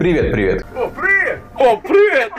Привет, привет! О, привет! О, привет!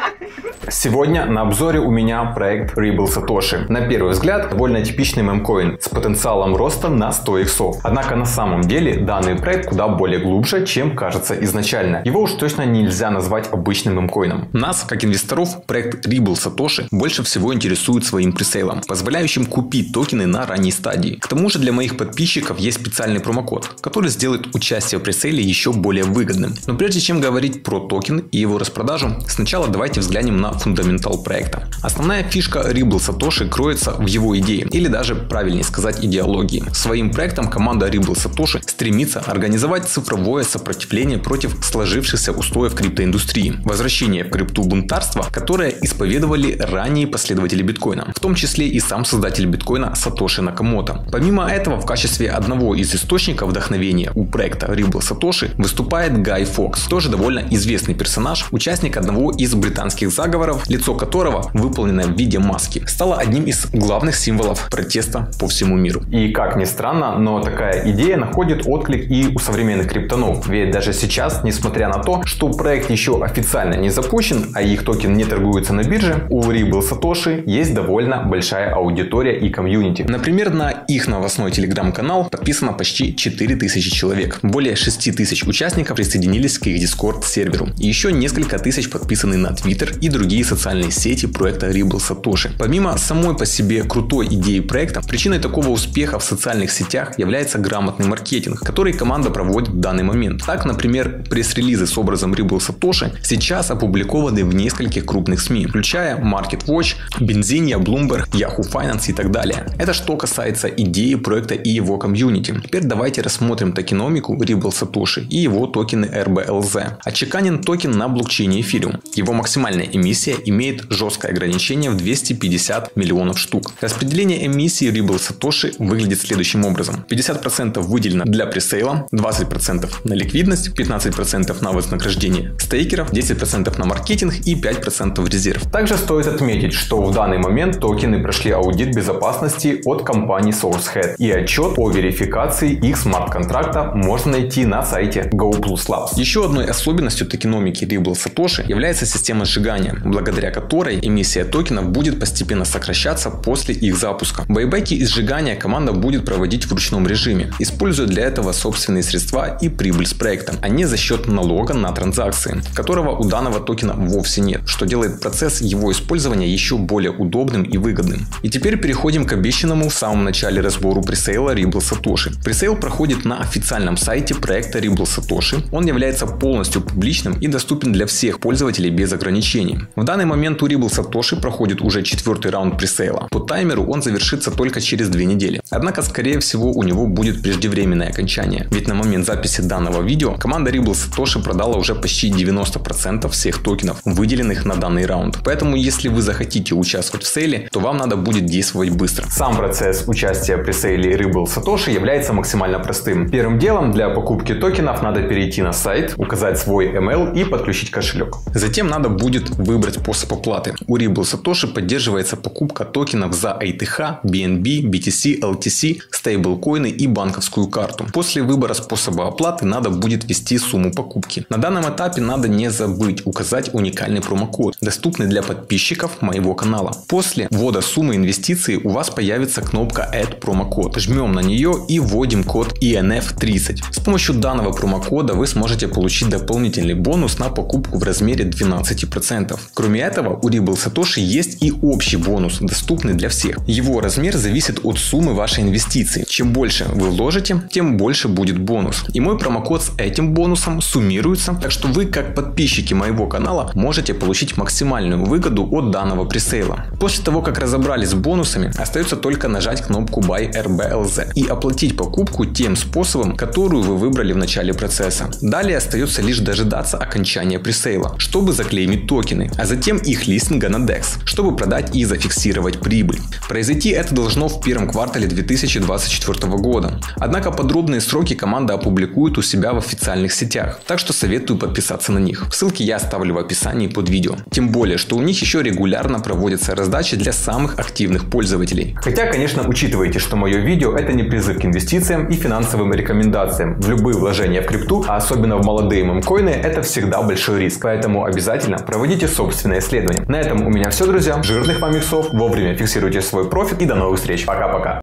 Сегодня на обзоре у меня проект Ribble Satoshi. На первый взгляд, довольно типичный мемкоин с потенциалом роста на 100 иксов. Однако на самом деле данный проект куда более глубже, чем кажется изначально. Его уж точно нельзя назвать обычным мемкоином. Нас, как инвесторов, проект Ribble Satoshi больше всего интересует своим пресейлом, позволяющим купить токены на ранней стадии. К тому же для моих подписчиков есть специальный промокод, который сделает участие в пресейле еще более выгодным. Но прежде чем говорить про токен и его распродажу, сначала давайте взглянем на фундаментал проекта. Основная фишка Ribble Satoshi кроется в его идее, или даже правильнее сказать идеологии. Своим проектом команда Ribble Satoshi стремится организовать цифровое сопротивление против сложившихся устоев криптоиндустрии, возвращение в крипту бунтарства, которое исповедовали ранние последователи биткоина, в том числе и сам создатель биткоина Сатоши Накамото. Помимо этого, в качестве одного из источников вдохновения у проекта Ribble Satoshi выступает Гай Фокс, тоже довольно известный персонаж, участник одного из британских заговоров, лицо которого, выполненное в виде маски, стало одним из главных символов протеста по всему миру. И как ни странно, но такая идея находит отклик и у современных криптонов. Ведь даже сейчас, несмотря на то, что проект еще официально не запущен, а их токен не торгуется на бирже, у Ripple Satoshi есть довольно большая аудитория и комьюнити. Например, на их новостной телеграм-канал подписано почти 4000 человек. Более 6000 участников присоединились к их Discord серверу. И еще несколько тысяч подписаны на Twitter и другие социальные сети проекта Rebel Satoshi. Помимо самой по себе крутой идеи проекта, причиной такого успеха в социальных сетях является грамотный маркетинг, который команда проводит в данный момент. Так, например, пресс-релизы с образом Rebel Satoshi сейчас опубликованы в нескольких крупных СМИ, включая MarketWatch, Benzinga, Bloomberg, Yahoo Finance и так далее. Это что касается идеи проекта и его комьюнити. Теперь давайте рассмотрим токеномику Rebel Satoshi и его токены RBLZ. Отчеканен токен на блокчейне Ethereum. Его максимальная эмиссия имеет жесткое ограничение в 250 миллионов штук. Распределение эмиссии Ripple Satoshi выглядит следующим образом. 50% выделено для пресейла, 20% на ликвидность, 15% на вознаграждение стейкеров, 10% на маркетинг и 5% в резерв. Также стоит отметить, что в данный момент токены прошли аудит безопасности от компании SourceHead и отчет о верификации их смарт-контракта можно найти на сайте GoPlus Labs. Еще одной Особенностью токеномики Ripple Satoshi является система сжигания, благодаря которой эмиссия токенов будет постепенно сокращаться после их запуска. Байбеки и сжигания команда будет проводить в ручном режиме, используя для этого собственные средства и прибыль с проекта, а не за счет налога на транзакции, которого у данного токена вовсе нет, что делает процесс его использования еще более удобным и выгодным. И теперь переходим к обещанному в самом начале разбору пресейла Rebel Satoshi. Пресейл проходит на официальном сайте проекта Rebel Satoshi. Он является полностью публичным и доступен для всех пользователей без ограничений. В данный момент у Rebel Satoshi проходит уже четвертый раунд пресейла. По таймеру он завершится только через две недели. Однако, скорее всего, у него будет преждевременное окончание. Ведь на момент записи данного видео команда Rebel Satoshi продала уже почти 90% всех токенов, выделенных на данный раунд. Поэтому, если вы захотите участвовать в сейле, то вам надо будет действовать быстро. Сам процесс участия при сейле Ribble Satoshi является максимально простым. Первым делом для покупки токенов надо перейти на сайт, указать свой email и подключить кошелек. Затем надо будет выбрать способ оплаты. У Ripple Satoshi поддерживается покупка токенов за ATH, BNB, BTC, LTC, стейблкоины и банковскую карту. После выбора способа оплаты надо будет ввести сумму покупки. На данном этапе надо не забыть указать уникальный промокод, доступный для подписчиков моего канала. После ввода суммы инвестиций у вас появится кнопка Add промокод. Жмем на нее и вводим код ENF30. С помощью данного промокода вы сможете получить дополнительный бонус на покупку в размере 12%. Кроме этого, у Ripple Satoshi есть и общий бонус, доступный для всех. Его размер зависит от суммы вашей инвестиции. Чем больше вы вложите, тем больше будет бонус. И мой промокод с этим бонусом суммируется, так что вы, как подписчики моего канала, можете получить максимальную выгоду от данного пресейла. После того, как разобрались с бонусами, остается только нажать кнопку Buy RBLZ и оплатить покупку тем способом, которую вы выбрали в начале процесса. Далее остается лишь дождаться окончания пресейла, чтобы заклеймить токены, а затем их листинга на DEX, чтобы продать и зафиксировать прибыль. Произойти это должно в первом квартале 2024 года. Однако подробные сроки команда опубликует у себя в официальных сетях, так что советую подписаться на них. Ссылки я оставлю в описании под видео. Тем более, что у них еще регулярно проводятся раздачи для самых активных пользователей. Хотя, конечно, учитывайте, что мое видео это не призыв к инвестициям и финансовым рекомендациям. В любые вложения в крипту, а особенно в молодые мемкоины, это всегда большой риск. Поэтому обязательно проводите собственное исследование. На этом у меня все, друзья. Жирных вам иксов, вовремя фиксируйте свой профит и до новых встреч. Пока-пока.